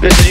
This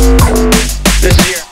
This year.